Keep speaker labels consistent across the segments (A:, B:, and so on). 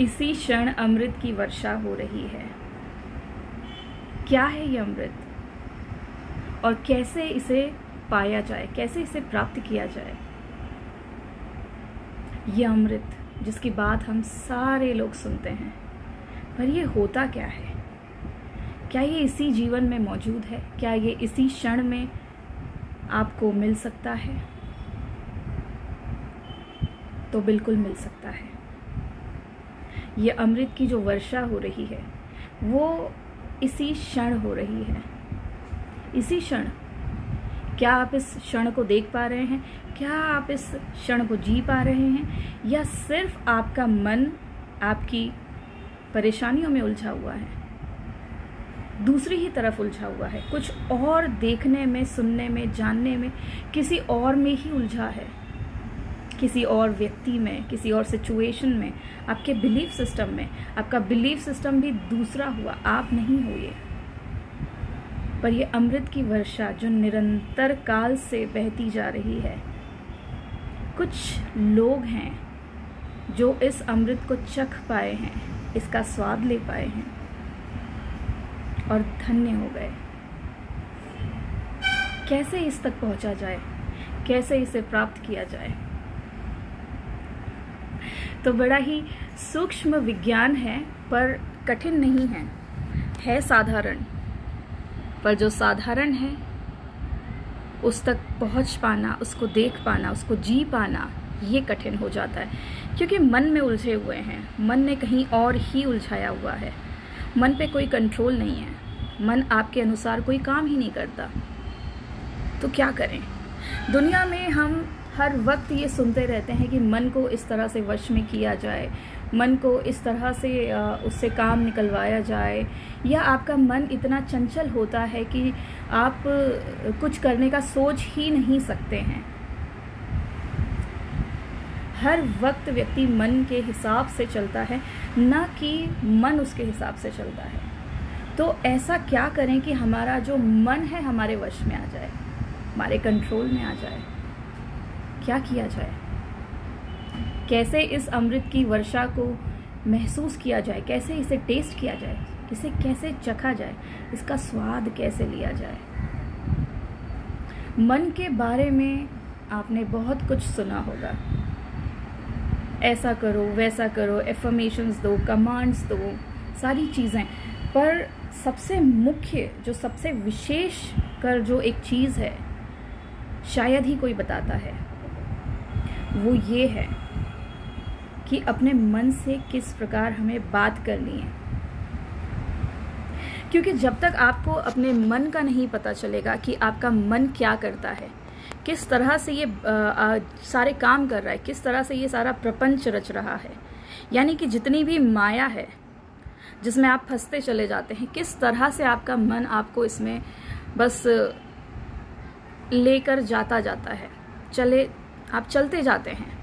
A: इसी क्षण अमृत की वर्षा हो रही है। क्या है ये अमृत? और कैसे इसे पाया जाए? कैसे इसे प्राप्त किया जाए? ये अमृत, जिसकी बात हम सारे लोग सुनते हैं, पर ये होता क्या है? क्या ये इसी जीवन में मौजूद है? क्या ये इसी क्षण में आपको मिल सकता है? तो बिल्कुल मिल सकता है। ये अमृत की जो वर्षा हो रही है, वो इसी क्षण हो रही है। इसी क्षण। क्या आप इस क्षण को देख पा रहे हैं? क्या आप इस क्षण को जी पा रहे हैं? या सिर्फ़ आपका मन आपकी परेशानियों में उलझा हुआ है? दूसरी ही तरफ़ उलझा हुआ है। कुछ और देखने में, सुनने में, जानने में किसी और में ही उलझा है। किसी और व्यक्ति में, किसी और सिचुएशन में, आपके बिलीफ सिस्टम में, आपका बिलीफ सिस्टम भी दूसरा हुआ, आप नहीं हो ये। पर ये अमृत की वर्षा जो निरंतर काल से बहती जा रही है, कुछ लोग हैं जो इस अमृत को चख पाए हैं, इसका स्वाद ले पाए हैं और धन्य हो गए। कैसे इस तक पहुँचा जाए? कैसे इसे प्राप्त किया जाए? तो बड़ा ही सूक्ष्म विज्ञान है, पर कठिन नहीं है। है साधारण, पर जो साधारण है, उस तक पहुँच पाना, उसको देख पाना, उसको जी पाना, ये कठिन हो जाता है। क्योंकि मन में उलझे हुए हैं, मन ने कहीं और ही उलझाया हुआ है। मन पे कोई कंट्रोल नहीं है। मन आपके अनुसार कोई काम ही नहीं करता। तो क्या करें? दुनिया में हम हर वक्त ये सुनते रहते हैं कि मन को इस तरह से वश में किया जाए, मन को इस तरह से उससे काम निकलवाया जाए। या आपका मन इतना चंचल होता है कि आप कुछ करने का सोच ही नहीं सकते हैं। हर वक्त व्यक्ति मन के हिसाब से चलता है, न कि मन उसके हिसाब से चलता है। तो ऐसा क्या करें कि हमारा जो मन है, हमारे वश में आ जाए, हमारे कंट्रोल में आ जाए। क्या किया जाए? कैसे इस अमृत की वर्षा को महसूस किया जाए? कैसे इसे टेस्ट किया जाए? इसे कैसे चखा जाए? इसका स्वाद कैसे लिया जाए? मन के बारे में आपने बहुत कुछ सुना होगा। ऐसा करो, वैसा करो एफर्मेशंस दो कमांड्स दो, सारी चीज़ें। पर सबसे मुख्य, जो सबसे विशेष कर जो एक चीज़ है, शायद ही कोई बताता है। वो ये है कि अपने मन से किस प्रकार हमें बात करनी है। क्योंकि जब तक आपको अपने मन का नहीं पता चलेगा कि आपका मन क्या करता है किस तरह से ये आ, आ, सारे काम कर रहा है किस तरह से ये सारा प्रपंच रच रहा है यानी कि जितनी भी माया है जिसमें आप फंसते चले जाते हैं किस तरह से आपका मन आपको इसमें बस लेकर जाता जाता है चले आप चलते जाते हैं।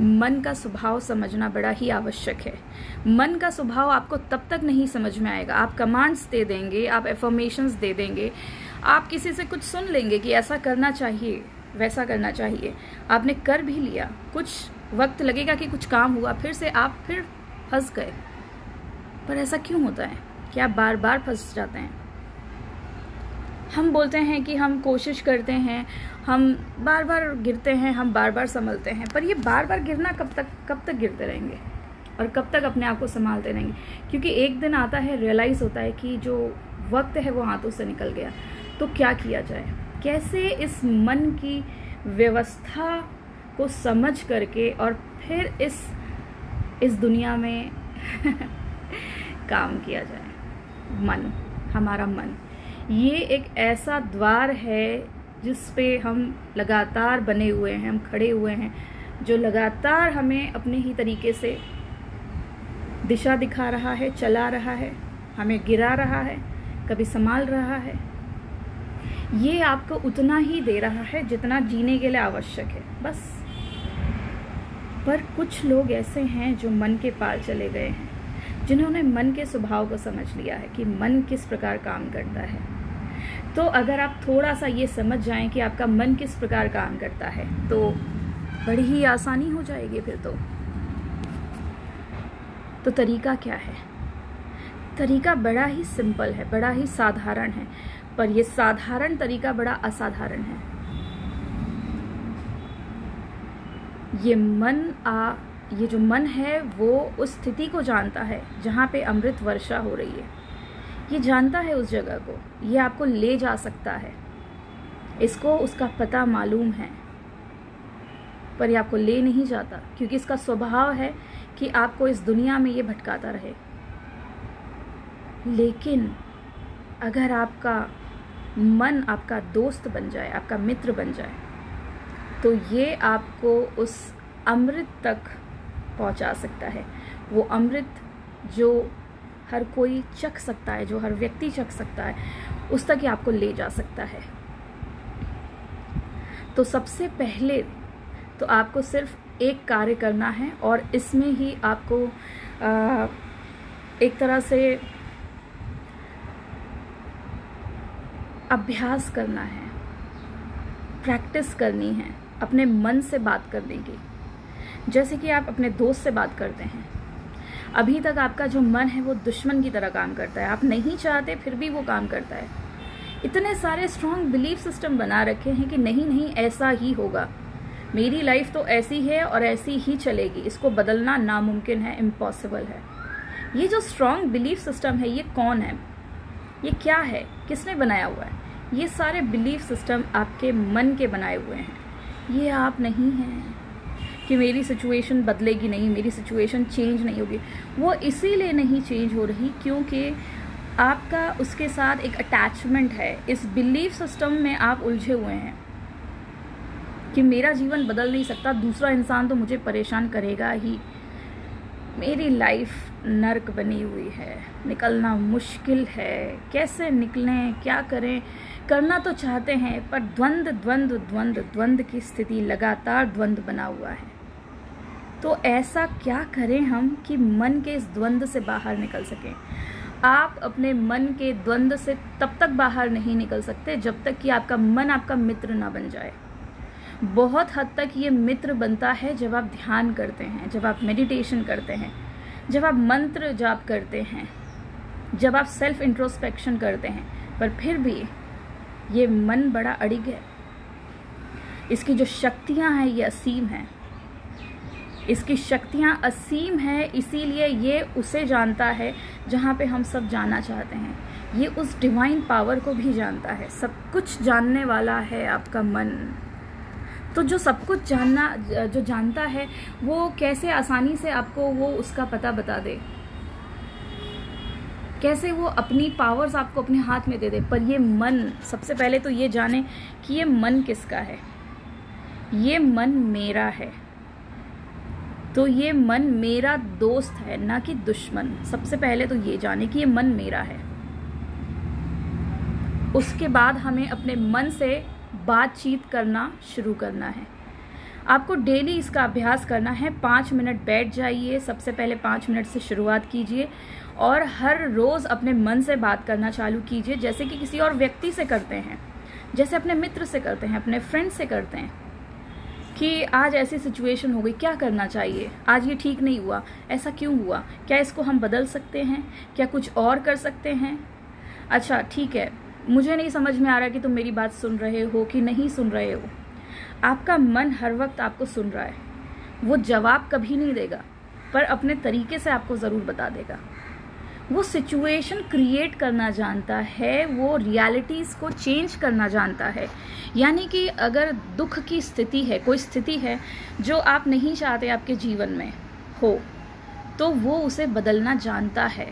A: मन का स्वभाव समझना बड़ा ही आवश्यक है। मन का स्वभाव आपको तब तक नहीं समझ में आएगा। आप कमांड्स दे देंगे, आप एफर्मेशंस दे देंगे। आप किसी से कुछ सुन लेंगे कि ऐसा करना चाहिए, वैसा करना चाहिए। आपने कर भी लिया। कुछ वक्त लगेगा कि कुछ काम हुआ, फिर से आप फिर फंस गए। पर ऐसा क्यों होता है? कि आप बार बार फंस जाते हैं? हम बोलते हैं कि हम कोशिश करते हैं, हम बार बार गिरते हैं, हम बार बार संभलते हैं, पर ये बार बार गिरना कब तक कब तक गिरते रहेंगे? और कब तक अपने आप को संभालते रहेंगे? क्योंकि एक दिन आता है रियलाइज़ होता है कि जो वक्त है, वो हाथों से निकल गया। तो क्या किया जाए? कैसे इस मन की व्यवस्था को समझ करके और फिर इस इस दुनिया में काम किया जाए? मन, हमारा मन। ये एक ऐसा द्वार है जिस पे हम लगातार बने हुए हैं, हम खड़े हुए हैं, जो लगातार हमें अपने ही तरीके से दिशा दिखा रहा है, चला रहा है, हमें गिरा रहा है, कभी संभाल रहा है। ये आपको उतना ही दे रहा है जितना जीने के लिए आवश्यक है, बस। पर कुछ लोग ऐसे हैं जो मन के पार चले गए हैं। जिन्होंने मन के स्वभाव को समझ लिया है कि मन किस प्रकार काम करता है। तो अगर आप थोड़ा सा ये समझ जाएँ कि आपका मन किस प्रकार काम करता है तो बड़ी ही आसानी हो जाएगी फिर तो। तो तरीका क्या है? तरीका बड़ा ही सिंपल है, बड़ा ही साधारण है, पर यह साधारण तरीका बड़ा असाधारण है। ये मन आ ये जो मन है, वो उस स्थिति को जानता है जहाँ पे अमृत वर्षा हो रही है। ये जानता है उस जगह को। ये आपको ले जा सकता है। इसको उसका पता मालूम है। पर ये आपको ले नहीं जाता, क्योंकि इसका स्वभाव है कि आपको इस दुनिया में ये भटकाता रहे। लेकिन अगर आपका मन आपका दोस्त बन जाए, आपका मित्र बन जाए तो ये आपको उस अमृत तक पहुँचा सकता है। वो अमृत जो हर कोई चख सकता है, जो हर व्यक्ति चख सकता है, उस तक ही आपको ले जा सकता है। तो सबसे पहले तो आपको सिर्फ़ एक कार्य करना है और इसमें ही आपको एक तरह से अभ्यास करना है, प्रैक्टिस करनी है, अपने मन से बात करने की। जैसे कि आप अपने दोस्त से बात करते हैं। अभी तक आपका जो मन है, वो दुश्मन की तरह काम करता है। आप नहीं चाहते, फिर भी वो काम करता है। इतने सारे स्ट्रॉन्ग बिलीफ सिस्टम बना रखे हैं कि नहीं नहीं, ऐसा ही होगा। मेरी लाइफ तो ऐसी है और ऐसी ही चलेगी। इसको बदलना नामुमकिन है इम्पॉसिबल है। ये जो स्ट्रॉन्ग बिलीफ सिस्टम है, ये कौन है? ये क्या है? किसने बनाया हुआ है? ये सारे बिलीफ सिस्टम आपके मन के बनाए हुए हैं। ये आप नहीं हैं। कि मेरी सिचुएशन बदलेगी नहीं, मेरी सिचुएशन चेंज नहीं होगी। वो इसीलिए नहीं चेंज हो रही क्योंकि आपका उसके साथ एक अटैचमेंट है। इस बिलीफ सिस्टम में आप उलझे हुए हैं कि मेरा जीवन बदल नहीं सकता, दूसरा इंसान तो मुझे परेशान करेगा ही। मेरी लाइफ नर्क बनी हुई है, निकलना मुश्किल है। कैसे निकलें, क्या करें? करना तो चाहते हैं, पर द्वंद द्वंद द्वंद द्वंद की स्थिति लगातार द्वंद बना हुआ है। तो ऐसा क्या करें हम कि मन के इस द्वंद से बाहर निकल सकें? आप अपने मन के द्वंद से तब तक बाहर नहीं निकल सकते जब तक कि आपका मन आपका मित्र ना बन जाए। बहुत हद तक ये मित्र बनता है जब आप ध्यान करते हैं, जब आप मेडिटेशन करते हैं, जब आप मंत्र जाप करते हैं, जब आप सेल्फ इंट्रोस्पेक्शन करते हैं, पर फिर भी ये मन बड़ा अड़िग है। इसकी जो शक्तियाँ हैं, ये असीम हैं। इसकी शक्तियाँ असीम है, इसीलिए ये उसे जानता है जहाँ पे हम सब जाना चाहते हैं। ये उस डिवाइन पावर को भी जानता है। सब कुछ जानने वाला है आपका मन। तो जो सब कुछ जानना, जो जानता है, वो कैसे आसानी से आपको वो उसका पता बता दे। कैसे वो अपनी पावर्स आपको अपने हाथ में दे दे। पर ये मन, सबसे पहले तो ये जाने कि ये मन किसका है। ये मन मेरा है। तो ये मन मेरा दोस्त है, ना कि दुश्मन। सबसे पहले तो ये जाने कि ये मन मेरा है। उसके बाद हमें अपने मन से बातचीत करना शुरू करना है। आपको डेली इसका अभ्यास करना है। पाँच मिनट बैठ जाइए, सबसे पहले पाँच मिनट से शुरुआत कीजिए और हर रोज़ अपने मन से बात करना चालू कीजिए। जैसे कि किसी और व्यक्ति से करते हैं, जैसे अपने मित्र से करते हैं, अपने फ्रेंड से करते हैं। कि आज ऐसी सिचुएशन हो गई, क्या करना चाहिए? आज ये ठीक नहीं हुआ, ऐसा क्यों हुआ? क्या इसको हम बदल सकते हैं? क्या कुछ और कर सकते हैं? अच्छा ठीक है। मुझे नहीं समझ में आ रहा कि तुम मेरी बात सुन रहे हो कि नहीं सुन रहे हो। आपका मन हर वक्त आपको सुन रहा है। वो जवाब कभी नहीं देगा, पर अपने तरीके से आपको ज़रूर बता देगा। वो सिचुएशन क्रिएट करना जानता है वो रियलिटीज़ को चेंज करना जानता है। यानी कि अगर दुख की स्थिति है कोई स्थिति है जो आप नहीं चाहते आपके जीवन में हो तो वो उसे बदलना जानता है।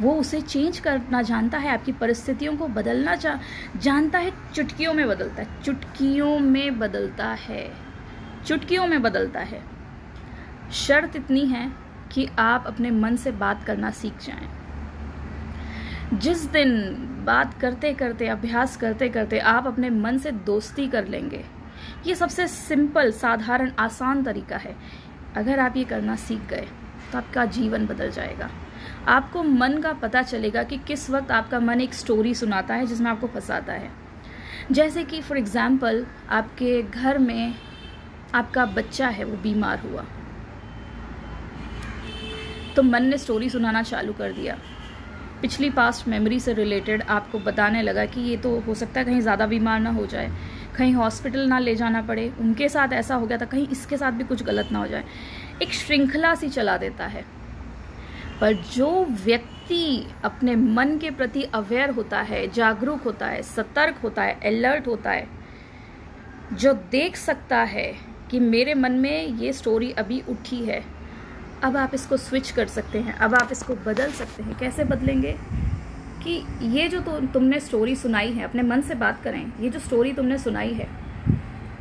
A: वो उसे चेंज करना जानता है आपकी परिस्थितियों को बदलना जा, जानता है चुटकियों में बदलता है। चुटकियों में बदलता है। चुटकियों में बदलता है। शर्त इतनी है कि आप अपने मन से बात करना सीख जाएँ। जिस दिन बात करते करते अभ्यास करते करते आप अपने मन से दोस्ती कर लेंगे, ये सबसे सिंपल, साधारण, आसान तरीका है। अगर आप ये करना सीख गए तो आपका जीवन बदल जाएगा। आपको मन का पता चलेगा कि किस वक्त आपका मन एक स्टोरी सुनाता है, जिसमें आपको फंसाता है। जैसे कि फॉर एग्ज़ाम्पल आपके घर में आपका बच्चा है, वो बीमार हुआ। तो मन ने स्टोरी सुनाना चालू कर दिया। पिछली पास्ट मेमोरी से रिलेटेड आपको बताने लगा कि ये तो हो सकता है कहीं ज़्यादा बीमार ना हो जाए, कहीं हॉस्पिटल ना ले जाना पड़े, उनके साथ ऐसा हो गया था, कहीं इसके साथ भी कुछ गलत ना हो जाए। एक श्रृंखला सी चला देता है। पर जो व्यक्ति अपने मन के प्रति अवेयर होता है, जागरूक होता है, सतर्क होता है अलर्ट होता है, जो देख सकता है कि मेरे मन में ये स्टोरी अभी उठी है अब आप इसको स्विच कर सकते हैं, अब आप इसको बदल सकते हैं। कैसे बदलेंगे? कि ये जो तो तुमने स्टोरी सुनाई है, अपने मन से बात करें, ये जो स्टोरी तुमने सुनाई है,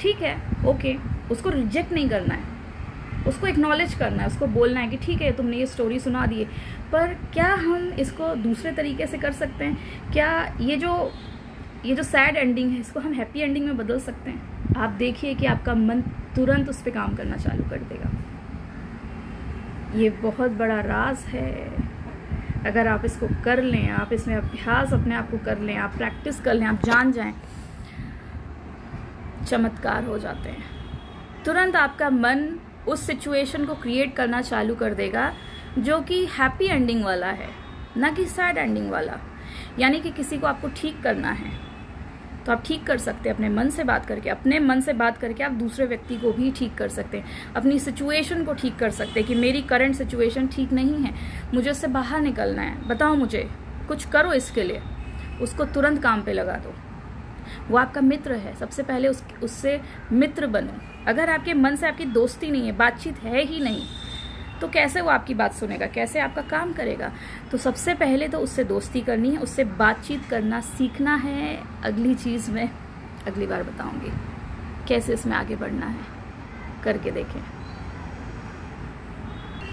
A: ठीक है ओके उसको रिजेक्ट नहीं करना है। उसको एक्नॉलेज करना है, उसको बोलना है कि ठीक है, तुमने ये स्टोरी सुना दी है पर क्या हम इसको दूसरे तरीके से कर सकते हैं? क्या ये जो ये जो सैड एंडिंग है, इसको हम हैप्पी एंडिंग में बदल सकते हैं? आप देखिए कि आपका मन तुरंत उस पर काम करना चालू कर देगा। ये बहुत बड़ा राज है। अगर आप इसको कर लें, आप इसमें अभ्यास अपने आप को कर लें, आप प्रैक्टिस कर लें, आप जान जाएँ, चमत्कार हो जाते हैं। तुरंत आपका मन उस सिचुएशन को क्रिएट करना चालू कर देगा, जो कि हैप्पी एंडिंग वाला है, ना कि सैड एंडिंग वाला। यानी कि किसी को आपको ठीक करना है। तो आप ठीक कर सकते हैं, अपने मन से बात करके, अपने मन से बात करके आप दूसरे व्यक्ति को भी ठीक कर सकते हैं, अपनी सिचुएशन को ठीक कर सकते हैं कि मेरी करंट सिचुएशन ठीक नहीं है, मुझे उससे बाहर निकलना है। बताओ मुझे, कुछ करो इसके लिए, उसको तुरंत काम पे लगा दो। वो आपका मित्र है, सबसे पहले उस, उससे मित्र बनो। अगर आपके मन से आपकी दोस्ती नहीं है, बातचीत है ही नहीं तो कैसे वो आपकी बात सुनेगा? कैसे आपका काम करेगा? तो सबसे पहले तो उससे दोस्ती करनी है, उससे बातचीत करना सीखना है। अगली चीज़ में अगली बार बताऊँगी, कैसे इसमें आगे बढ़ना है, करके देखें।